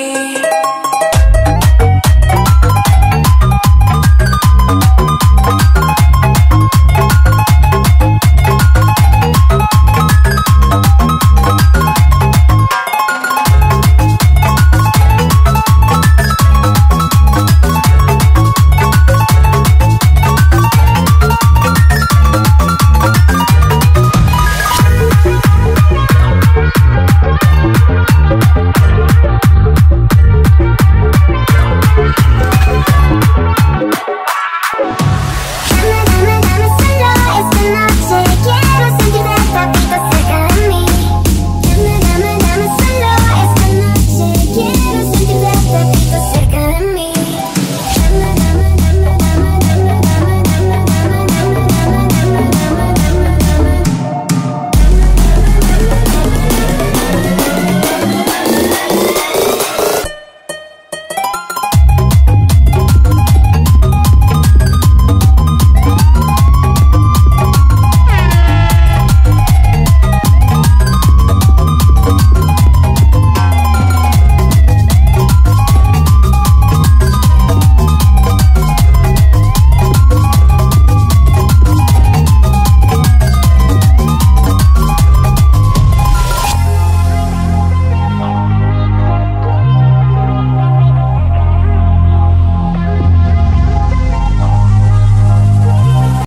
me.